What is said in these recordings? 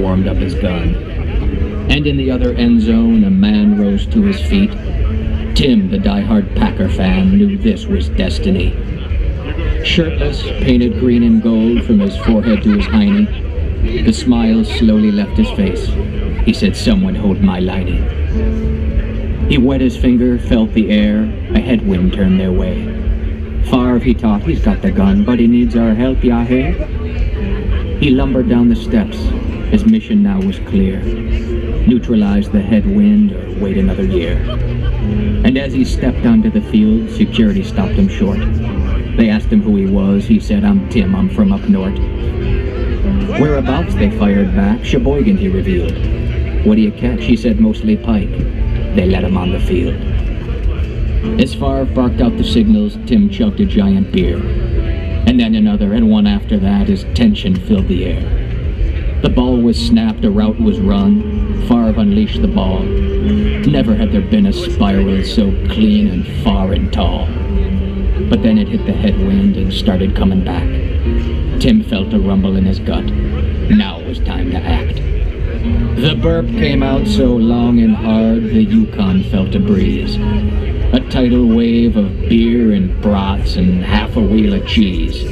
warmed up his gun. And in the other end zone, a man rose to his feet. Tim, the die-hard Packer fan, knew this was destiny. Shirtless, painted green and gold from his forehead to his hiney, the smile slowly left his face. He said, someone hold my lining. He wet his finger, felt the air, a headwind turned their way. Favre, he thought, he's got the gun, but he needs our help, Yahweh. He lumbered down the steps. His mission now was clear. Neutralize the headwind or wait another year. And as he stepped onto the field, security stopped him short. They asked him who he was. He said, I'm Tim, I'm from up north. Whereabouts, they fired back. Sheboygan, he revealed. What do you catch? He said, mostly pike. They let him on the field. As Favre barked out the signals, Tim chugged a giant beer. And then another, and one after that, as tension filled the air. The ball was snapped, a route was run. Favre unleashed the ball. Never had there been a spiral so clean and far and tall. But then it hit the headwind and started coming back. Tim felt a rumble in his gut. Now was time to act. The burp came out so long and hard, the Yukon felt a breeze. A tidal wave and half a wheel of cheese.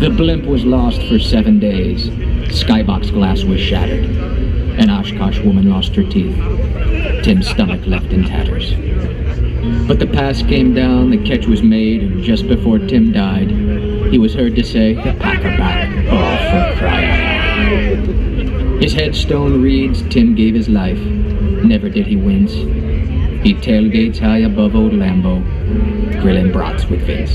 The blimp was lost for seven days. Skybox glass was shattered. An Oshkosh woman lost her teeth. Tim's stomach left in tatters. But the pass came down, the catch was made, and just before Tim died, he was heard to say, the packer back, oh, His reads, Tim gave his life. Never did he wince. He tailgates high above old Lambeau, grilling brats with Vince.